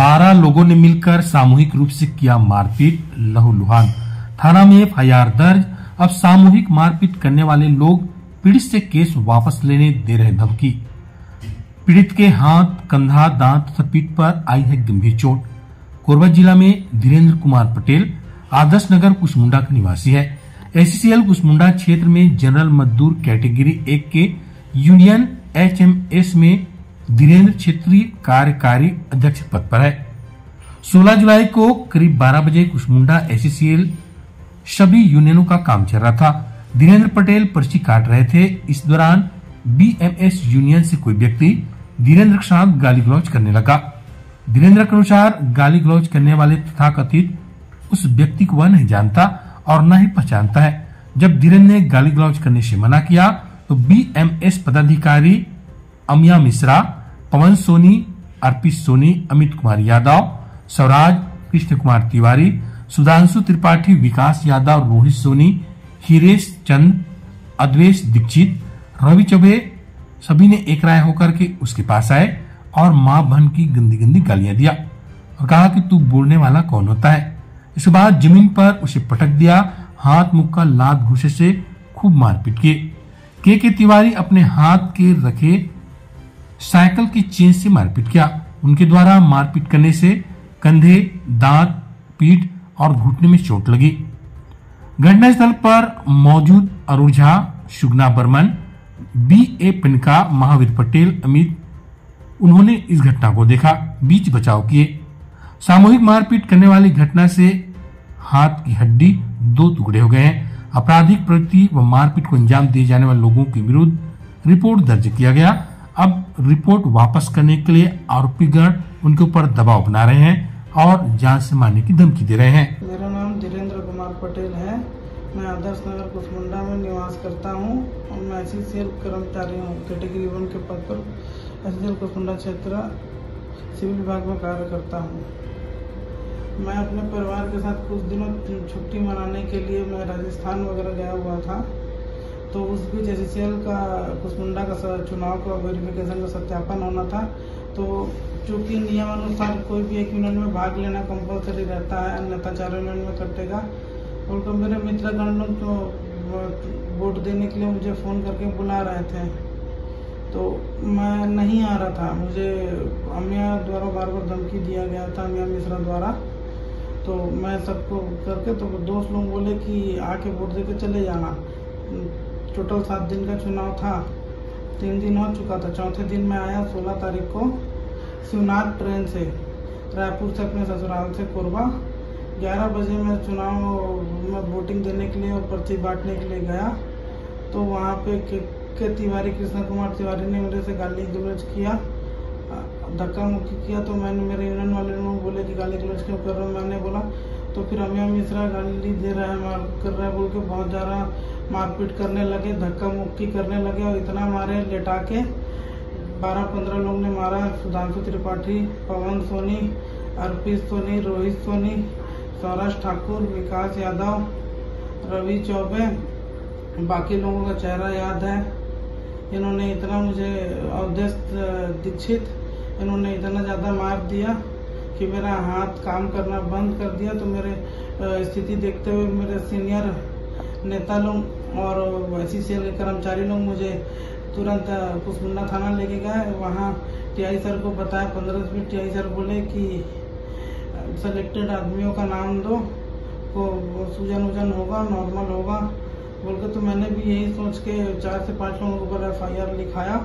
बारह लोगों ने मिलकर सामूहिक रूप से किया मारपीट, लहूलुहान। थाना में एफआईआर दर्ज। अब सामूहिक मारपीट करने वाले लोग पीड़ित से केस वापस लेने दे रहे धमकी। पीड़ित के हाथ, कंधा, दांत तथा पीठ पर आई है गंभीर चोट। कोरबा जिला में धीरेन्द्र कुमार पटेल, आदर्श नगर कुशमुंडा का निवासी है। एसीसीएल कुशमुंडा क्षेत्र में जनरल मजदूर कैटेगरी एक के, यूनियन एचएमएस में धीरेन्द्र क्षेत्रीय कार्यकारी अध्यक्ष पद पर है। 16 जुलाई को करीब 12 बजे कुशमुंडा एसीसीएल सभी यूनियनों का काम चल रहा था। धीरेन्द्र पटेल पर्ची काट रहे थे। इस दौरान बीएमएस यूनियन से कोई व्यक्ति धीरेन्द्र के साथ गाली गलौज करने लगा। धीरेन्द्र के अनुसार गाली गलौज करने वाले तथाकथित उस व्यक्ति को वह नहीं जानता और न ही पहचानता है। जब धीरेन्द्र ने गाली गलौज करने से मना किया तो बीएमएस पदाधिकारी अमिया मिश्रा पवन सोनी, अर्पित सोनी, अमित कुमार यादव, स्वराज, कृष्ण कुमार तिवारी, सुधांशु त्रिपाठी, विकास यादव, रोहित सोनी, हिरेश चंद, अद्वेश दीक्षित, रवि चौबे, सभी ने एक राय होकर के उसके पास आए और माँ बहन की गंदी गंदी गालियाँ दिया और कहा कि तू बोलने वाला कौन होता है? इसके बाद ज़मीन पर उसे पटक दिया, हाथ मुख का लात घुसे से खूब मारपीट किए। के के तिवारी अपने हाथ के रखे साइकिल की चेन से मारपीट किया। उनके द्वारा मारपीट करने से कंधे, दांत, पीठ और घुटने में चोट लगी। घटनास्थल पर मौजूद अरुण झा सुगना बर्मन, बी ए पिनका, महावीर पटेल अमित उन्होंने इस घटना को देखा। बीच बचाव किए। सामूहिक मारपीट करने वाली घटना से हाथ की हड्डी दो टुकड़े हो गए हैं। आपराधिक प्रवृत्ति व मारपीट को अंजाम दिए जाने वाले लोगों के विरुद्ध रिपोर्ट दर्ज किया गया। अब रिपोर्ट वापस करने के लिए आरोपीगण उनके ऊपर दबाव बना रहे हैं और जाँच से मारने की धमकी दे रहे हैं। मेरा नाम धीरेन्द्र कुमार पटेल है। मैं आदर्श नगर कुसमुंडा में निवास करता हूँ और मैं एस कर्मचारी हूँ। कैटेगरी वन के पद पर एस कुसमुंडा क्षेत्र सिविल विभाग में कार्य करता हूँ। मैं अपने परिवार के साथ कुछ दिनों छुट्टी मनाने के लिए मैं राजस्थान वगैरह गया हुआ था। तो उस बीच एस का कुसमुंडा का चुनाव का वेरिफिकेशन का सत्यापन होना था। तो चूँकि नियमानुसार कोई भी एक मिनट में भाग लेना कंपलसरी रहता है अन्यथा चार मिनट में कटेगा। और तो मेरे मित्रगण लोग तो वोट देने के लिए मुझे फ़ोन करके बुला रहे थे। तो मैं नहीं आ रहा था। मुझे अमिया द्वारा बार बार धमकी दिया गया था, अमिया मिश्रा द्वारा। तो मैं सबको करके तो दोस्त लोग बोले कि आके वोट दे चले जाना। टोटल सात दिन का चुनाव था। तीन दिन हो चुका था। चौथे दिन मैं आया सोलह तारीख को शिवनाथ ट्रेन से रायपुर से अपने ससुराल से कोरबा। ग्यारह बजे मैं चुनाव में वोटिंग देने के लिए और पर्ची बांटने के लिए गया। तो वहाँ पे के, के तिवारी कृष्ण कुमार तिवारी ने मेरे से गाली गलौज किया धक्का मुक्की किया। तो मैंने मेरे यूनियन वाले लोग बोले कि गाली गलौज क्यों कर रहे हो? मैंने बोला तो फिर अमिया मिश्रा गाली दे रहा है मार कर रहा है बोल के बहुत ज़्यादा मारपीट करने लगे, धक्का मुक्की करने लगे और इतना मारे, लेटा के बारह पंद्रह लोग ने मारा। सुधांशु त्रिपाठी, पवन सोनी, अर्पित सोनी, रोहित सोनी, सौराज ठाकुर, विकास यादव, रवि चौबे, बाकी लोगों का चेहरा याद है। इन्होंने इतना मुझे अवदेश दीक्षित, इन्होंने इतना ज़्यादा मार दिया कि मेरा हाथ काम करना बंद कर दिया। तो मेरे स्थिति देखते हुए मेरे सीनियर नेता लोग और सी के कर्मचारी लोग मुझे तुरंत कुसमुंडा थाना लेके गए। वहाँ टीआई सर को बताया, पंद्रह मिनट टीआई सर बोले कि सेलेक्टेड आदमियों का नाम दो को सूजन वूजन होगा नॉर्मल होगा। बोल के तो मैंने भी यही सोच के चार से पाँच लोगों के ऊपर एफ़ लिखाया।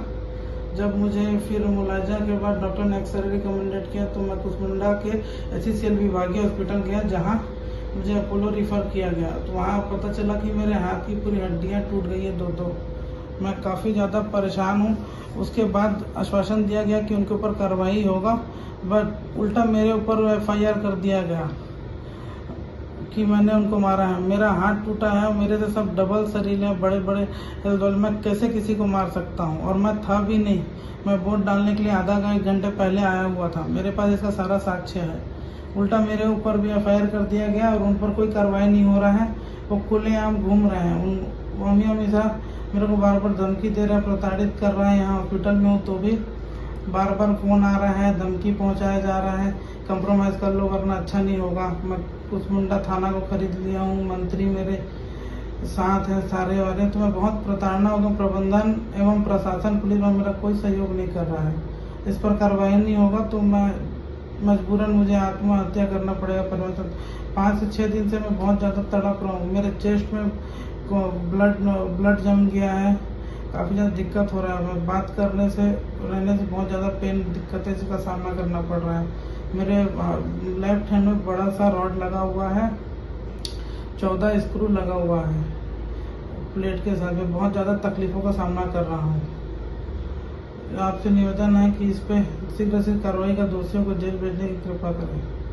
जब मुझे फिर मुलाजा के बाद डॉक्टर ने एक्सरे रिकमेंडेड किया तो मैं कुसमुंडा के एस विभागीय हॉस्पिटल गया, जहाँ मुझे अपोलो रिफ़र किया गया। तो वहाँ पता चला कि मेरे हाथ की पूरी हड्डियाँ टूट गई है दो दो। मैं काफ़ी ज़्यादा परेशान हूँ। उसके बाद आश्वासन दिया गया कि उनके ऊपर कार्रवाई होगा बट उल्टा मेरे ऊपर एफआईआर कर दिया गया कि मैंने उनको मारा है। मेरा हाथ टूटा है मेरे से सब डबल शरीर है बड़े बड़े मैं कैसे किसी को मार सकता हूँ? और मैं था भी नहीं। मैं वोट डालने के लिए आधा घंटे पहले आया हुआ था। मेरे पास इसका सारा साक्ष्य है। उल्टा मेरे ऊपर भी एफआईआर कर दिया गया और उन पर कोई कार्रवाई नहीं हो रहा है। वो खुलेआम घूम रहे हैं। उन मम्मी हमेशा मेरे को बार बार धमकी दे रहे हैं, प्रताड़ित कर रहे हैं यहाँ हॉस्पिटल में हूँ तो भी। बार बार फ़ोन आ रहा है, धमकी पहुँचाया जा रहा है। कंप्रोमाइज कर लो, वरना अच्छा नहीं होगा। मैं कुसमुंडा थाना को खरीद लिया हूँ। मंत्री मेरे साथ है, सारे वाले। तो मैं बहुत प्रताड़ना होगा। प्रबंधन एवं प्रशासन पुलिस में मेरा कोई सहयोग नहीं कर रहा है। इस पर कार्रवाई नहीं होगा तो मैं मजबूरन मुझे आत्महत्या करना पड़ेगा परिवर्तन पाँच से छः दिन से मैं बहुत ज़्यादा तड़प रहा हूँ। मेरे चेस्ट में ब्लड ब्लड जम गया है। काफ़ी ज़्यादा दिक्कत हो रहा है। मैं बात करने से, रहने से बहुत ज़्यादा पेन दिक्कतें का सामना करना पड़ रहा है। मेरे लेफ़्ट हैंड में बड़ा सा रॉड लगा हुआ है। चौदह स्क्रू लगा हुआ है। प्लेट के साथ में बहुत ज़्यादा तकलीफ़ों का सामना कर रहा हूँ। आपसे निवेदन है कि इस पर शीघ्र से कार्रवाई का दोषियों को जेल भेजने की कृपा करें।